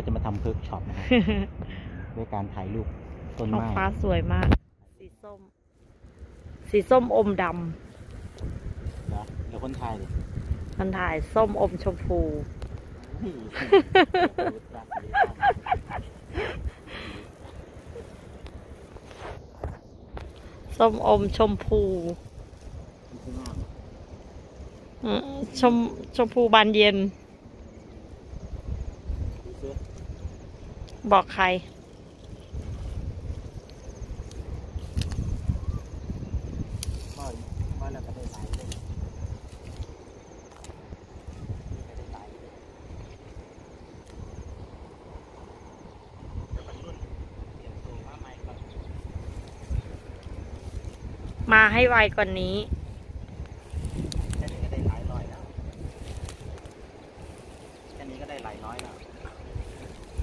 เราจะมาทำเวิร์กช็อปนะครับด้วยการถ่ายรูปต้นท้องไม้ฟ้าสวยมาก สีส้ม สีส้มอมเดี๋ยวเดี๋ยวคนถ่ายดิมันถ่ายส้มอมชมพู นี่รักดีมากส้มอมชมพูมันคืองามอืมชมชมพูบานเย็นดูสิ บอกใครว่าว่าเราก็ได้ห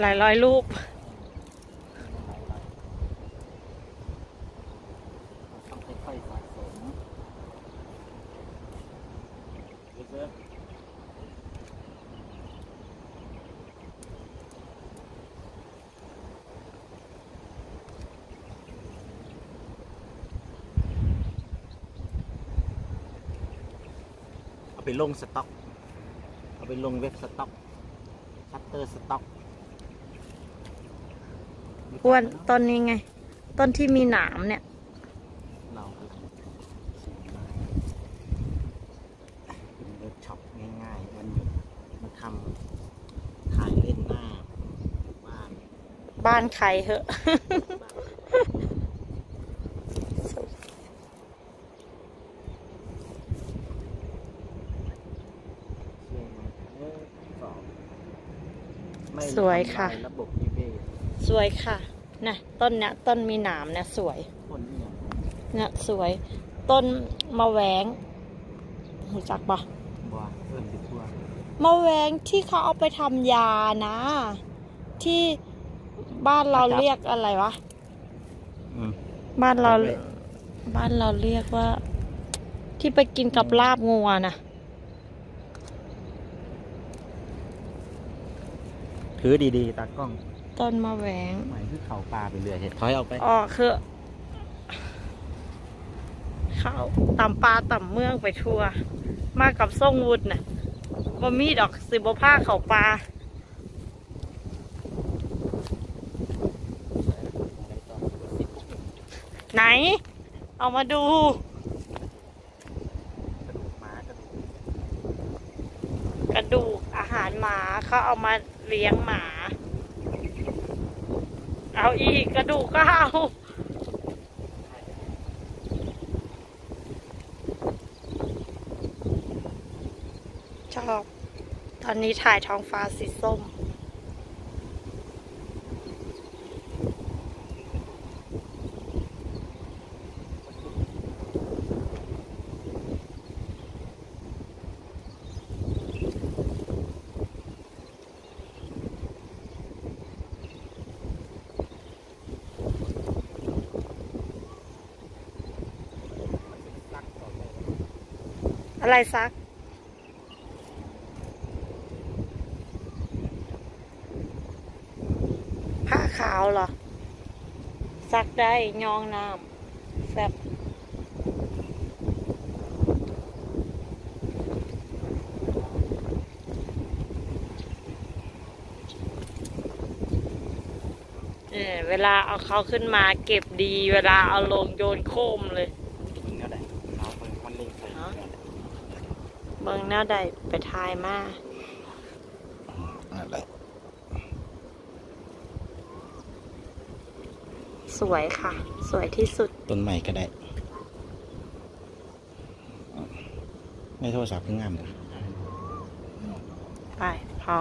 หลายร้อยรูปเอาไปลงสต็อก เอาไปลงเว็บ stock Shutterstock อ้วนต้นนี้ไง ต้นที่มีหนามเนี่ยเราคือสีไม้เป็นเวิร์กช็อปง่ายๆ วันหยุดมาทำถ่ายเล่นหน้าบ้านบ้านใครเหอะบ้านเชื่อไหมเออสองไม่สวยค่ะทำลายระบบนิเวศ สวยค่ะนะต้นเนี้ยต้นมีหนามเนี่ยสวยคนเนี่ยเนี่ยสวย ต้นมะแวงรู้จักปะบัวเพิ่มติดตัวมะแวงที่เขาเอาไปทำยานะ ที่บ้านเราเรียกอะไรวะอืมบ้านเราจำไม่บ้านเราเรียกว่า ที่ไปกินกับลาบงัวนะถือดีๆตากล้อง ต้นมะแวงหมายคือเขาปลาไปเรื่อยเห็ดถอยออกไปอ๋อคือเขาตำปลาตำเมืองไปทั่ว มากับส่งวุฒน่ะบ่มีดอกสิบผ้าเขาปลาไหน เอามาดูกระดูกหมากระดูกกระดูกอาหารหมาเขาเอามาเลี้ยงหมา เอาอีกกระดูกก็เอาชอบ ตอนนี้ถ่ายท้องฟ้าสีส้ม ซักก่อนเลย อะไรซัก ผ้าขาวเหรอ ซักได้ยองน้ำแซ่บเออเวลาเอาเขาขึ้นมาเก็บดี เวลาเอาลงโยนโคมเลย มึงก็ได้เอาไปมันเล่งใส่ ฮะ ก็ได้ เบิ่งแนวใดไปทายมาอะไรสวยค่ะ สวยที่สุด ต้นใหม่ก็ได้ ไม่โทรศัพท์เพิ่งงามเลยไป พอ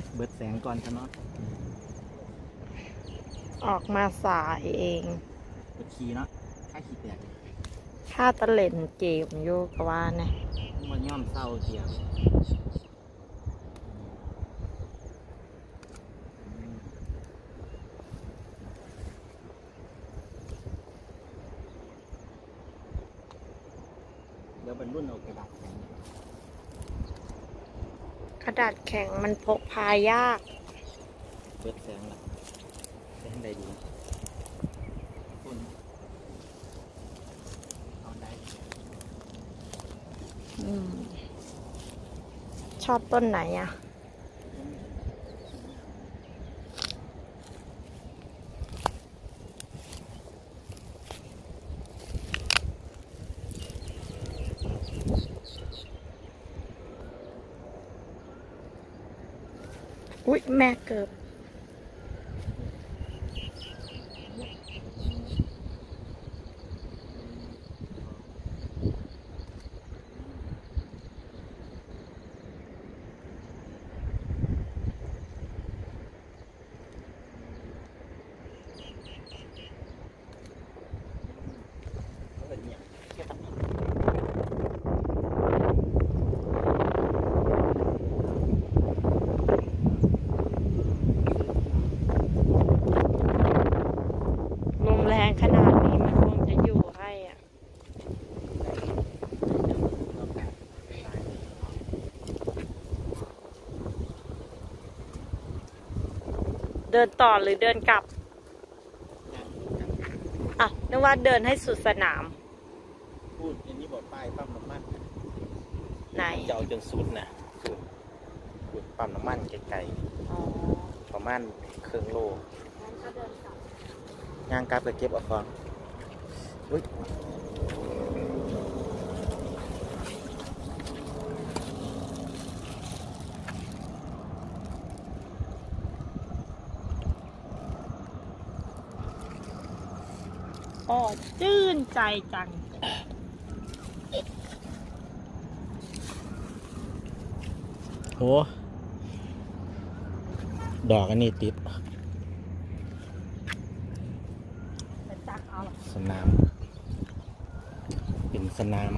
ยเบิดแสงก่อนกันเนาออกมาสายเองเบิดขี่เนาะค่าขี่แตกถ้าตะเล่นเกมอยู่กว่านะมันย่อมเศร้าเดียวแล้วบรรลุนเอากระดาษแข็ กระดาษแข็งมันพกพายากเบิดแสงละแสงใดดีคุณเอาได้อืมชอบต้นไหนอะ อุ๊ย แม่เกิบ เขาเป็นเนี่ยแค่ตัด ลมแรงขนาดนี้มันคงจะอยู่ให้อะ เอากาศตาย เดินต่อหรือเดินกลับย่างกันอะนึกว่าเดินให้สุดสนาม พูดอันนี้บอกป้ายปั๊มน้ำมันไหนจะเอาจนสุดนะสุดสุดปั๊มน้ำมันไกลอ๋อๆประมาณครึ่งโลงั้นก็เดินกลับย่างกลับไปเก็บเอาของอุ้ย อ๋อชื่นใจจัง โห ดอกอันนี้ติด ไปจักเอาหรอสนาม เป็นสนาม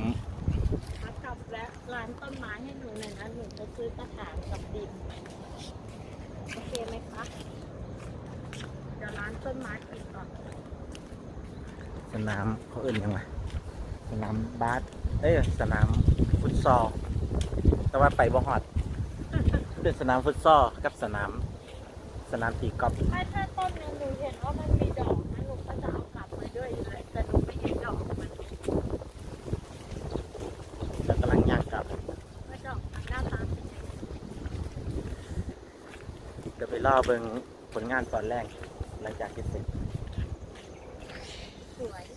มากลับแล้วร้านต้นไม้ให้หนูหน่อยนะหนูจะซื้อกระถางกับดิน โอเคไหมคะ เดี๋ยวร้านต้นไม้ปิดก่อน สนามเขาเอื่นยังไงสนามบาสเอ้ยสนามฟุตซอลแต่ว่าไปบ่ฮอดเป็นสนามฟุตซอลกับสนาม สนามตีกอล์ฟไม่ถ้าต้นนึงหนูเห็นว่ามันมีดอกนะหนูก็จะเอากลับไปด้วยอยู่เลยแต่หนูไม่เห็นดอกมันแล้วกำลังย่างกลับว่าดอกมันหน้าตาเป็นยังไงเดี๋ยวไปล่อเบิงผลงานตอนแรกหลังจากที่เสร็จ สวย